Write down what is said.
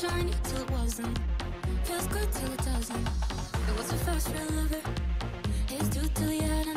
Shiny till it wasn't. Feels good till it doesn't. It was the first real lover. Here's two till the end.